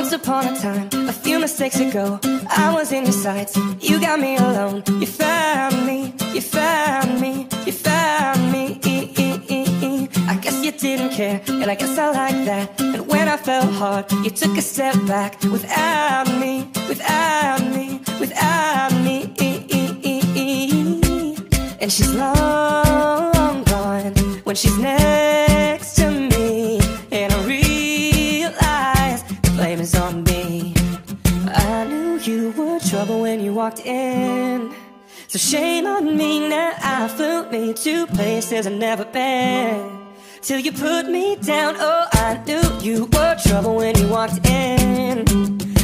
Once upon a time, a few mistakes ago, I was in your sights. You got me alone. You found me, you found me, you found me. I guess you didn't care, and I guess I like that. And when I fell hard, you took a step back without me, without me, without me. And she's long gone when she's next is on me. I knew you were trouble when you walked in. So shame on me now. I flew me to places I've never been. Till you put me down. Oh, I knew you were trouble when you walked in.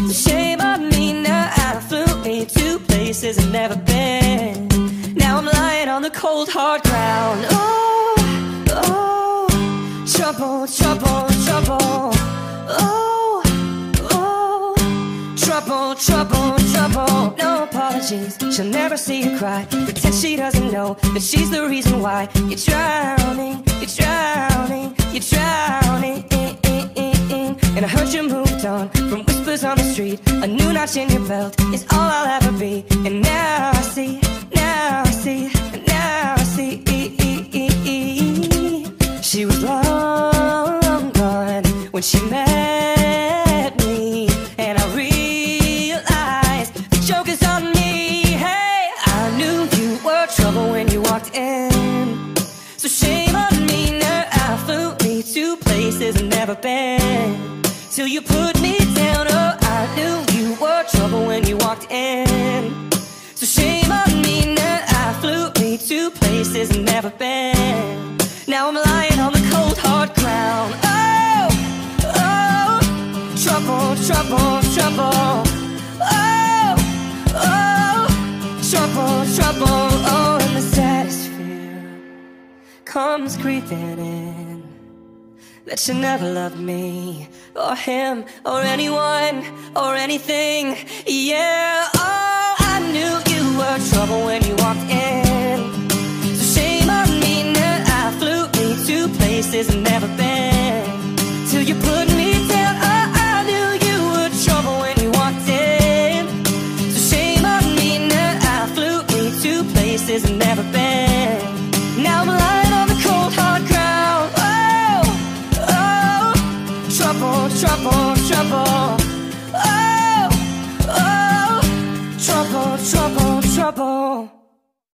So shame on me now. I flew me to places I've never been. Now I'm lying on the cold hard ground. Oh, oh, trouble, trouble, trouble. Oh, trouble, trouble. No apologies. She'll never see you cry. Pretend she doesn't know that she's the reason why you're drowning, you're drowning, you're drowning. And I heard you moved on from whispers on the street. A new notch in your belt is all I'll ever be. And now I see, now I see, now I see. She was long gone when she met places I've never been. Till you put me down. Oh, I knew you were trouble when you walked in. So shame on me now. I flew me to places I've never been. Now I'm lying on the cold hard ground. Oh, oh, trouble, trouble, trouble. Oh, oh, trouble, trouble. Oh, and the saddest fear comes creeping in. That you never loved me, or him, or anyone, or anything. Yeah, oh,